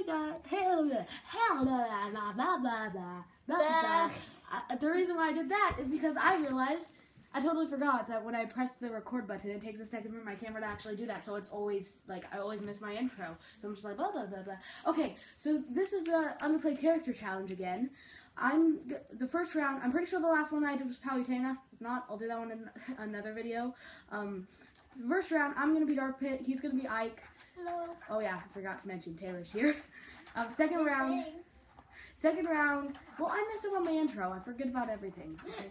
hey guys, hell, hell, blah, blah, blah, blah, blah, blah, blah. The reason why I did that is because I realized I totally forgot that when I press the record button, it takes a second for my camera to actually do that. So it's always like I always miss my intro. So I'm just like blah blah blah blah. Okay, so this is the underplayed character challenge again. I'm the first round. I'm pretty sure the last one I did was Palutena. If not, I'll do that one in another video. Um, the first round, I'm gonna be Dark Pit. He's gonna be Ike. Hello. Oh yeah, I forgot to mention Taylor's here. Um, second round. Thanks. Second round. Well, I messed up on my intro. I forget about everything. Okay.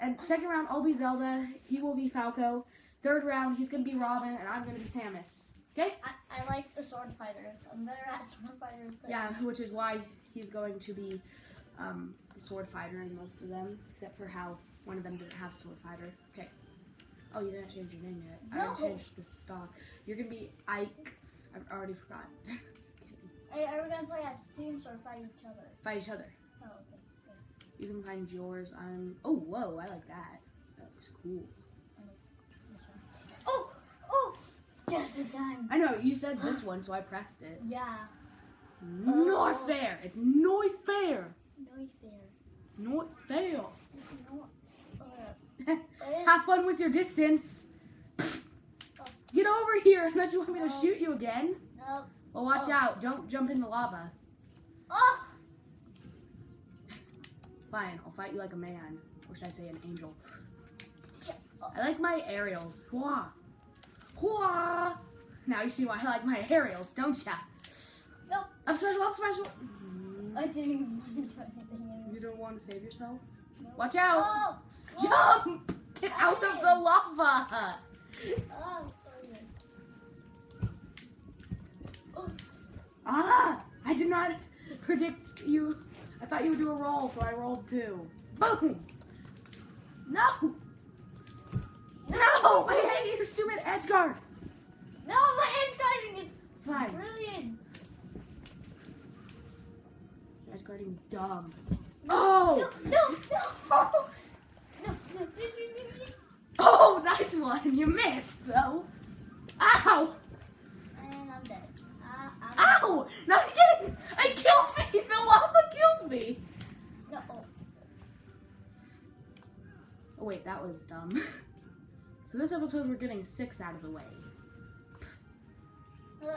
And second round, I'll be Zelda. He will be Falco. Third round, he's gonna be Robin, and I'm gonna be Samus. Okay? I, I like the sword fighters. I'm better at sword fighters. Yeah, which is why he's going to be um, the sword fighter in most of them, except for how one of them didn't have a sword fighter. Okay. Oh, you didn't change your name yet. I No. changed the stock. You're gonna be Ike. I've already forgot. Just kidding. Hey, are we gonna play as teams or fight each other? Fight each other. Oh, okay. okay. You can find yours on. Oh, whoa! I like that. That looks cool. Oh, oh, just in time. I know you said this one, so I pressed it. Yeah. Not fair. It's not fair. No fair. It's not fair. No. Uh, Have fun with your distance. Get over here unless you want me to shoot you again. no. Well, watch Oh. out. Don't jump in the lava. Oh, Fine, I'll fight you like a man. Or should I say an angel? I like my aerials. Hua. Hua. Now you see why I like my aerials, don't ya? no. Up special, up special. I didn't even want to do anything. You don't want to save yourself? No. Watch out. Oh. Jump! Get out of the lava! Ah! I did not predict you. I thought you would do a roll, so I rolled two. Boom! No! No! I hate your stupid edge guard! No, my edge guarding is Fine. brilliant. Edge guarding is dumb. Oh! No, no, no. Oh, nice one! You missed, though. Ow! And I'm dead. Uh, I'm Ow! Not again! It killed me! The lava killed me! No. Oh. Oh wait, that was dumb. So this episode we're getting six out of the way.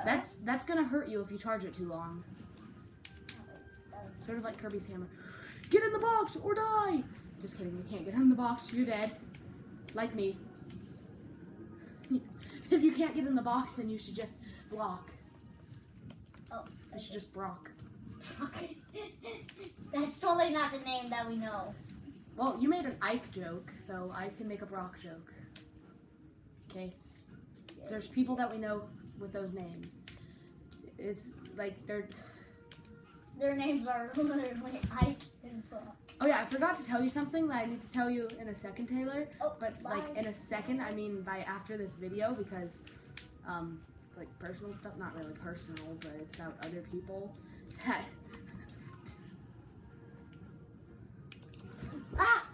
That's that's gonna hurt you if you charge it too long. Sort of like Kirby's hammer. Get in the box or die! Just kidding, you can't get in the box, you're dead. Like me. If you can't get in the box, then you should just block. Oh. You should just block. Okay. That's totally not the name that we know. Well, you made an Ike joke, so I can make a Brock joke. Okay? So there's people that we know with those names. It's like they're. Their names are literally Ike and Brock. Oh yeah, I forgot to tell you something that I need to tell you in a second, Taylor. Oh, But bye. like in a second, I mean by after this video because, um, it's like personal stuff. Not really personal, but it's about other people. That. ah!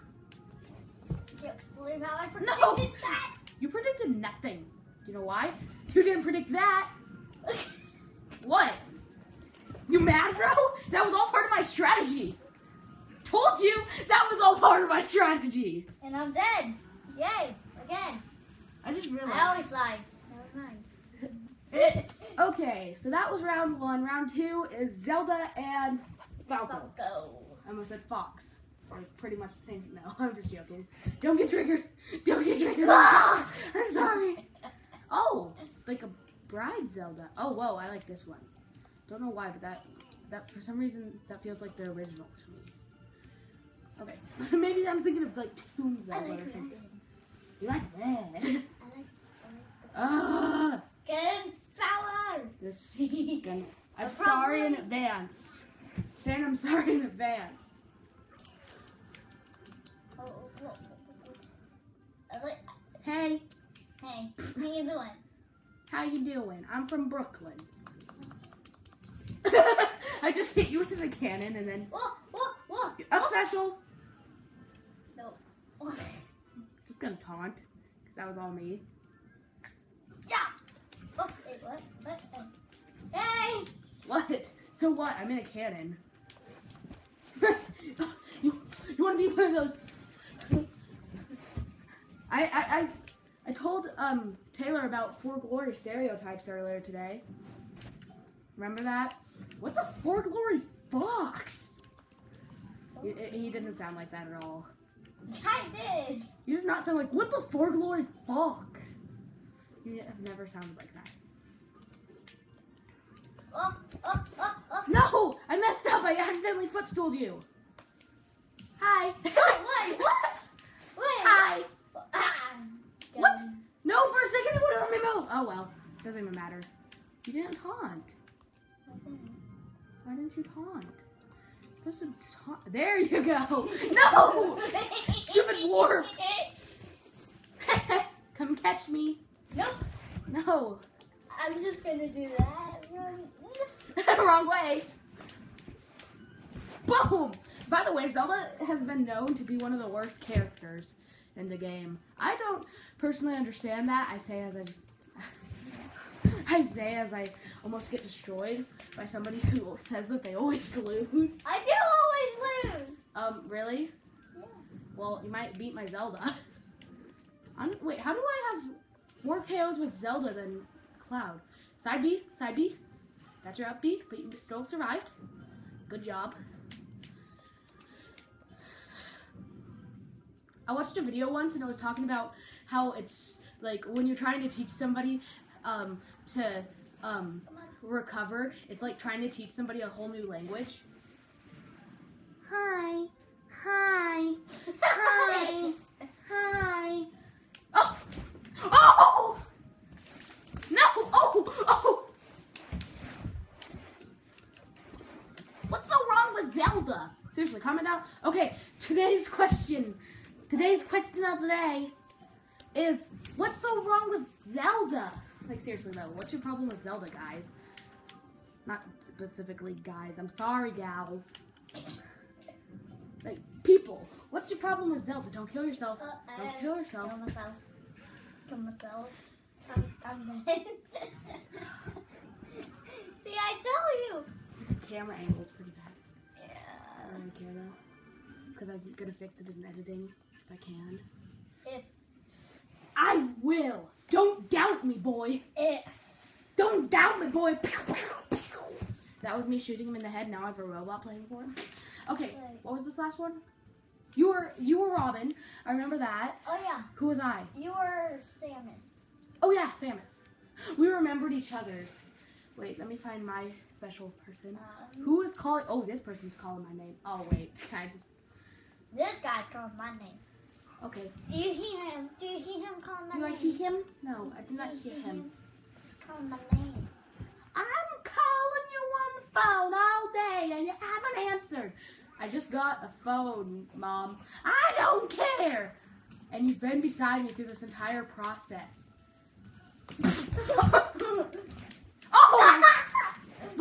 Can't believe how I predicted No. that. You predicted nothing. Do you know why? You didn't predict that. What? You mad, bro? That was all part of my strategy. Told you that was all part of my strategy. and I'm dead. Yay! Again. I just really. I always lie. Never mind. Okay, so that was round one. Round two is Zelda and Falco. Go. I almost said Fox. Or pretty much the same. No, I'm just joking. Don't get triggered. Don't get triggered. Ah! I'm sorry. Oh, like a bride Zelda. Oh, whoa, I like this one. Don't know why, but that that for some reason that feels like the original to me. Okay, maybe I'm thinking of like Toon I Zelda like or something. You like red? I like, I like Ah, in power! this is gonna. I'm sorry in advance. Saying I'm sorry in advance. Oh, oh, oh, oh, oh. I Hey, hey, how you doing? how you doing? I'm from Brooklyn. I just hit you into the cannon and then Whoa, whoa, whoa! up special. Just gonna taunt, because that was all me. yeah! Oh, wait, what? What? Hey! What? So what? I'm in a cannon. you you want to be one of those? I I I, I told um Taylor about four glory stereotypes earlier today. Remember that? What's a four glory fox? He, he didn't sound like that at all. I did. You did not sound like what the four glory fox. You have never sounded like that. Oh, oh, oh, oh. No, I messed up. I accidentally footstooled you. Hi. Wait, wait, what? Wait. Hi. Ah. What? No, for a second it wouldn't let me move. Oh well, doesn't even matter. You didn't taunt. Why didn't you taunt? Supposed to. There you go. No. Stupid warp. Come catch me. Nope. No. I'm just gonna do that. Wrong way. Boom! By the way, Zelda has been known to be one of the worst characters in the game. I don't personally understand that. I say as I just. I say as I almost get destroyed by somebody who says that they always lose. I do always lose. Um, really? Yeah. Well, you might beat my Zelda. I'm, wait, how do I have more KOs with Zelda than Cloud? Side B, side B. Got your up B, but you still survived. Good job. I watched a video once and it was talking about how it's like when you're trying to teach somebody um, to um, recover, it's like trying to teach somebody a whole new language. Hi. Hi. Hi. Hi. Oh! Oh! No! Oh! Oh! What's so wrong with Zelda? Seriously, comment down. Okay, today's question. Today's question of the day is what's so wrong with Zelda? Seriously though, what's your problem with Zelda, guys? Not specifically guys. I'm sorry, gals. Like people, what's your problem with Zelda? Don't kill yourself. Uh, don't kill yourself. Kill myself. Kill myself. I'm, I'm dead. See, I tell you. This camera angle is pretty bad. Yeah. I don't really care though, because I'm gonna fix it in editing if I can. If I will. Don't doubt me, boy. if Don't doubt me, boy. Pew, pew, pew. That was me shooting him in the head. Now I have a robot playing for him. Okay, what was this last one? You were you were Robin. I remember that. oh yeah, Who was I? you were Samus. Oh yeah, Samus. We remembered each other's. Wait, let me find my special person. Um, Who is calling? Oh, this person's calling my name. Oh wait, can I just? This guy's calling my name. Okay. Do you hear him? Do you hear him calling my Do I hear him? No, I do not Do you hear him. He's calling my name. I'm calling you on the phone all day and you haven't answered. I just got a phone, Mom. I don't care. And you've been beside me through this entire process. oh!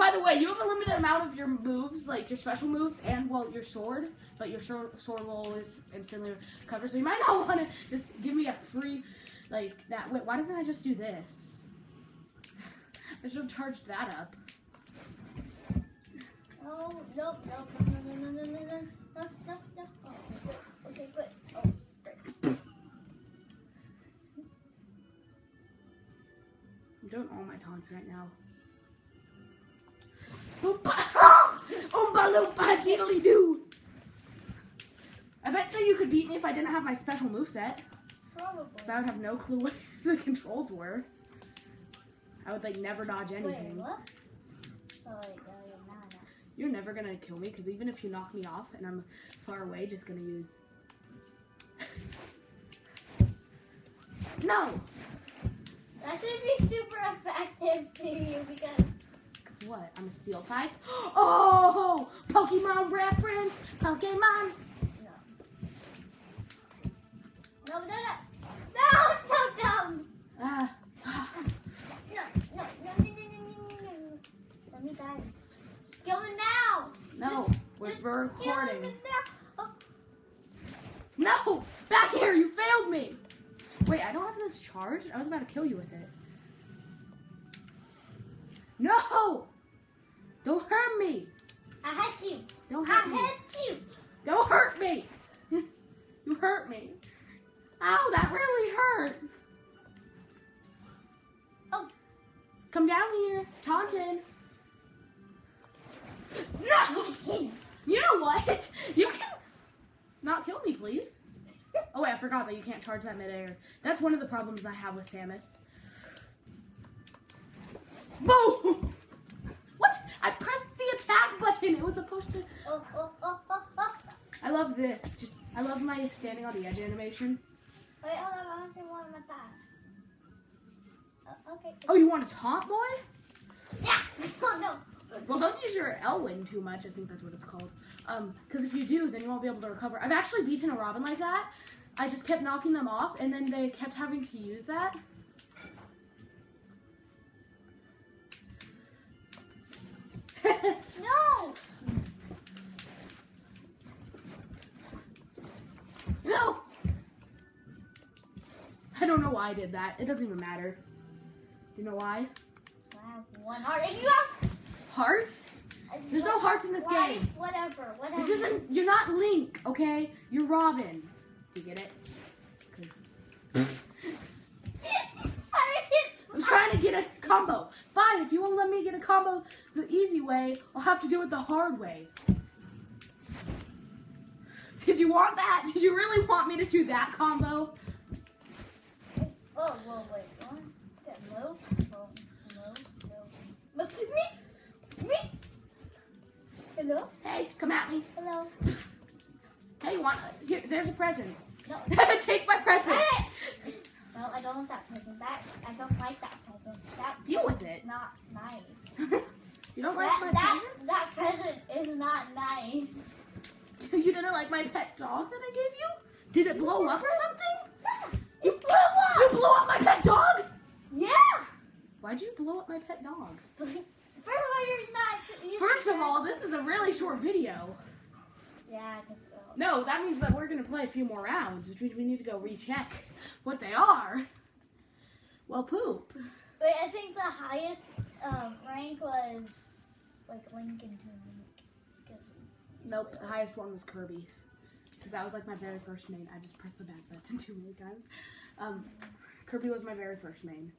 By the way, you have a limited amount of your moves, like your special moves, and well, your sword. But your sword, sword will always instantly recover, so you might not want to just give me a free, like that. Wait, why didn't I just do this? I should have charged that up. Oh, nope, nope, no, no, no, no, no, no, no, no, no. Oh, okay, good. Oh. I'm doing all my taunts right now. Oompa, oompa loompa diddly doo. I bet that you could beat me if I didn't have my special moveset. Probably. Because I would have no clue what the controls were. I would like never dodge anything. Oh, wait, no, you're. You're never gonna kill me because even if you knock me off and I'm far away, just gonna use. no, That should be super effective to you Cause what? I'm a steel type. Oh, Pokemon reference. Pokemon. no, no, no, no, it's so dumb. Uh, No, no, no, no, no, no, no, no, no. Let me die. Kill him now. no, we're, Just we're kill him recording. now. Oh, No, back here. You failed me. Wait, I don't have this charged. I was about to kill you with it. No. Don't hurt me. I hurt you. Don't I hurt me. hit you. Don't hurt me. you hurt me. Ow, that really hurt. Oh. Come down here, Taunton. No. You know what? You can not kill me, please. Oh wait, I forgot that you can't charge that midair. That's one of the problems I have with Samus. Boom! I pressed the attack button. It was supposed to. Oh, oh, oh. I love this. Just I love my standing on the edge animation. Wait, hold on. I want to see one more time. Oh, okay. Oh, you want to taunt, boy? Yeah. Oh no. Well, don't use your Elwind too much. I think that's what it's called. Um, because if you do, then you won't be able to recover. I've actually beaten a Robin like that. I just kept knocking them off, and then they kept having to use that. No. no! I don't know why I did that. It doesn't even matter. Do you know why? I have one heart. And you have. Hearts? There's no hearts in this Why? game. Whatever. Whatever. This isn't. You're not Link, okay? You're Robin. You get it? 'Cause Sorry. I'm trying to get a combo. Fine, if you won't let me get a combo the easy way, I'll have to do it the hard way. Did you want that? Did you really want me to do that combo? Oh, whoa, wait. What? No. No. No. No. Me. Me. Hello. Hey, come at me. Hello. Hey, want? Here, there's a present. No. Take my present. No, I don't want that present. That I don't like that That Deal with it. not nice. you don't like my that, that present is not nice. You didn't like my pet dog that I gave you? Did it blow up or something? You blew up. You blew up my pet dog? Yeah. Why'd you blow up my pet dog? First of all, you're not. you're First of all, this is a really short video. Yeah, I guess so. No, that means that we're gonna play a few more rounds, which means we need to go recheck what they are. Well, poop. Wait, I think the highest um, rank was like Lincoln to Nope, the highest one was Kirby. Because that was like my very first main. I just pressed the back button too many times. Um, Kirby was my very first main.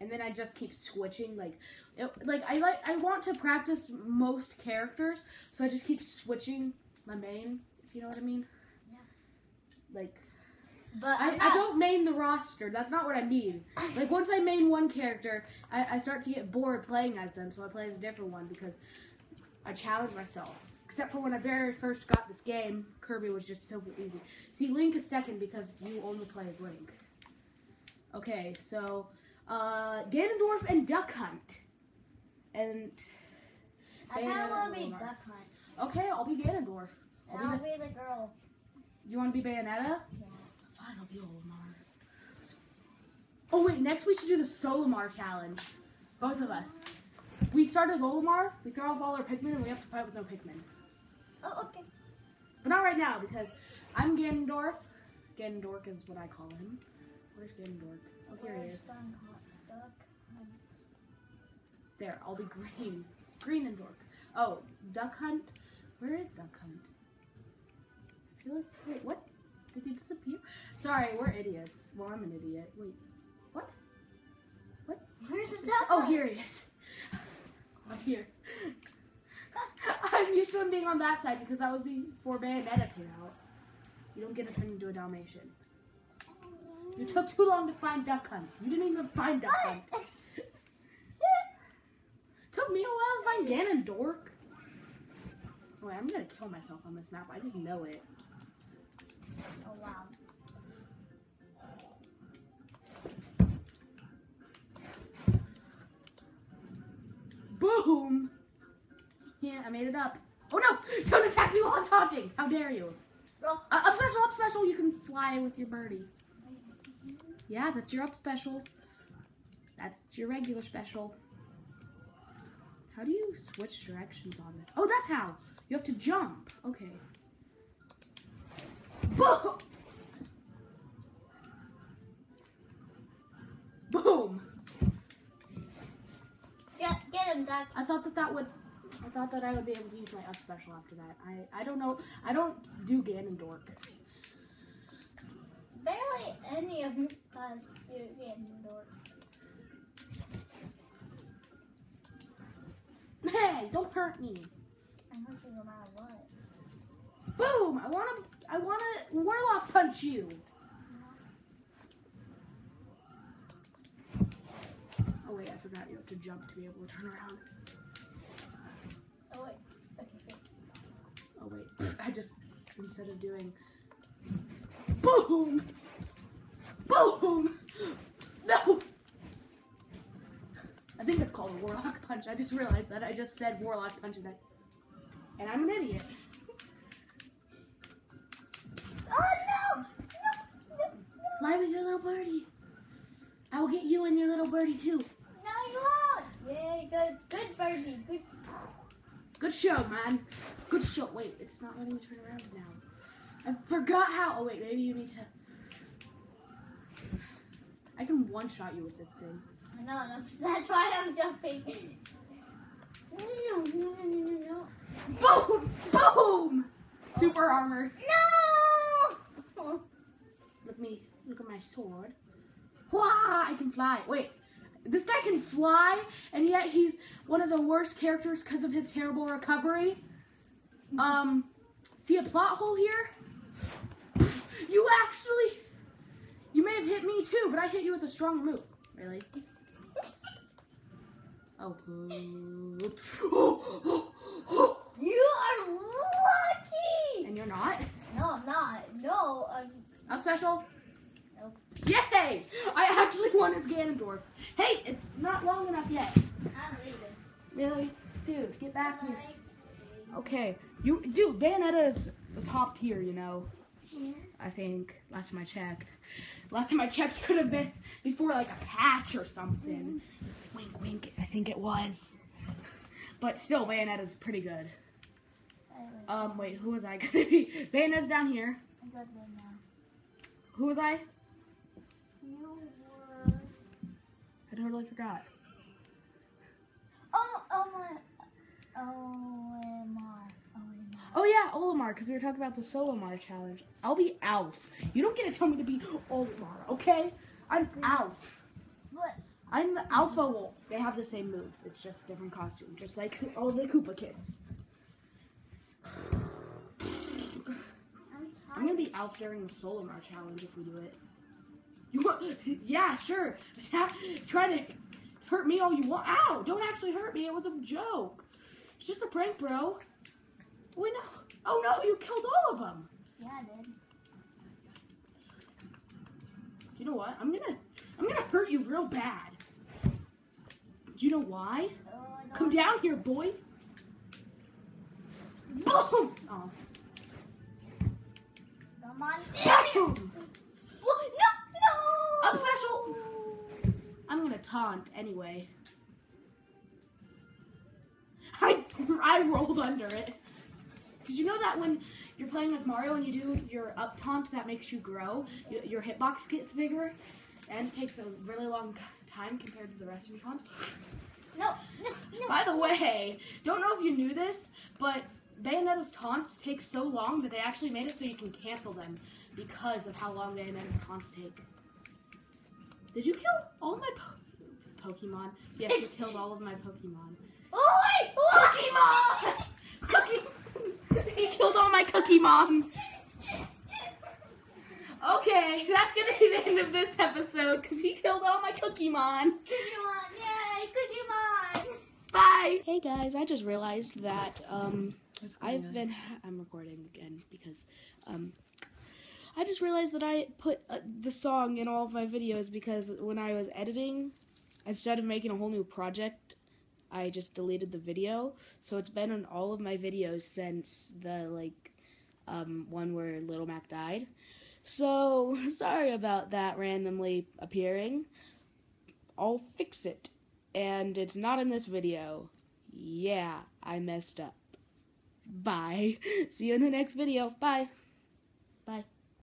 And then I just keep switching. Like, it, like I like I want to practice most characters, so I just keep switching my main. If you know what I mean. Yeah. Like But I, I don't main the roster. That's not what I mean. Like once I main one character, I, I start to get bored playing as them, so I play as a different one because I challenge myself. Except for when I very first got this game, Kirby was just so easy. See, Link is second because you only play as Link. Okay, so uh, Ganondorf and Duck Hunt, and I kind of want to be Duck Hunt. okay, I'll be Ganondorf. And I'll I'll be be the girl. you want to be Bayonetta? Yeah. Fine, I'll be Olimar. Oh wait, next we should do the Solimar challenge. Both of us. We start as Olimar, we throw off all our Pikmin, and we have to fight with no Pikmin. Oh, okay. But not right now, because I'm Ganondorf. Ganondorf is what I call him. Where's Ganondorf? Oh, here he is. Sun Hot Duck Hunt? There, I'll be green. Green and Dork. Oh, Duck Hunt. Where is Duck Hunt? I feel like. Wait, what? Did he disappear? Sorry, we're idiots. Well, I'm an idiot. Wait, what? What? Where's the Duck Oh, here he is. Up here. I'm used to him being on that side because that was before Bayonetta came out. You don't get to turn into a Dalmatian. You took too long to find Duck Hunt. You didn't even find Duck Hunt. Took me a while to find Ganondorf. Oh, wait, I'm gonna kill myself on this map. I just know it. Oh wow. Boom! Yeah, I made it up. Oh no! Don't attack me while I'm taunting! How dare you? Roll. Uh, up special, up special, you can fly with your birdie. Yeah, that's your up special. That's your regular special. How do you switch directions on this? Oh, that's how! You have to jump. Okay. Boom! Boom! Get, get him, Duck. I thought that that would I thought that I would be able to use my up special after that. I, I don't know. I don't do Ganondorf. Barely any of us do Ganondorf. Hey, don't hurt me. I'm hoping no matter what. Boom! I wanna, I wanna warlock punch you. Oh wait, I forgot you have to jump to be able to turn around. Oh wait. Okay. Oh wait, I just instead of doing boom, boom, no. I think it's called a warlock punch. I just realized that. I just said warlock punch and I, and I'm an idiot. Oh no! No! No! Fly with your little birdie. I will get you and your little birdie too. No, you won't! Yay, good, good birdie, good. Good show, man. Good show. Wait, it's not letting me turn around now. I forgot how. Oh wait, maybe you need to. I can one shot you with this thing. No, no, that's why I'm jumping. No, no, no, no, no, no. Boom! Boom! Super armor. No! Look me. Look at my sword. Wah! I can fly. Wait. This guy can fly, and yet he's one of the worst characters because of his terrible recovery. Um, see a plot hole here? You actually, you may have hit me too, but I hit you with a strong move. Really? Oh, poop. You are lucky! and you're not? No, I'm not. No, I'm. I'm special. Nope. Yay! I actually won as Ganondorf. Hey, it's not long enough yet. I'm leaving. Really? Dude, get back here. Okay. You dude, Bayonetta is the top tier, you know. Yes. I think. Last time I checked. Last time I checked could have been before like a patch or something. Wink wink, I think it was. But still Bayonetta's pretty good. Um, wait, who was I gonna be? Bayonetta's down here. Who was I? You were. I totally forgot. Oh, oh my. OMR. OMR. Oh yeah, Olimar, because we were talking about the Solomar challenge. I'll be Alph. You don't get to tell me to be Olimar, okay? I'm Alph. What? I'm the Alpha Wolf. They have the same moves. It's just a different costume, just like all the Koopa kids. I'm I'm gonna be Alph during the Solomar challenge if we do it. You want? Yeah, sure. Try to hurt me all you want. Ow! Don't actually hurt me. It was a joke. It's just a prank, bro. We know. Oh no! You killed all of them. Yeah, I did. You know what? I'm gonna I'm gonna hurt you real bad. Do you know why? Oh, Come down here, boy. Boom! Oh. Come on. Damn it. Boom! What? No, no. Up special. I'm gonna taunt anyway. I I rolled under it. Did you know that when you're playing as Mario and you do your up taunt, that makes you grow? Y- Your hitbox gets bigger, and it takes a really long time compared to the rest of your taunts. No, no, no. By the way, don't know if you knew this, but Bayonetta's taunts take so long that they actually made it so you can cancel them because of how long Bayonetta's taunts take. Did you kill all my po- Pokemon? Yes, you killed all of my Pokemon. Oh wait! What? Pokemon! Cookie! he killed all my Cookie Mom! Okay, that's gonna be the end of this episode because he killed all my Cookie Mon. Cookie Yay! Cookie Bye. Hey guys, I just realized that um I've been I'm recording again because um I just realized that I put uh, the song in all of my videos because when I was editing instead of making a whole new project I just deleted the video. So it's been in all of my videos since the like um one where Little Mac died. So sorry about that randomly appearing. I'll fix it and it's not in this video. Yeah, I messed up. Bye. See you in the next video. Bye. Bye.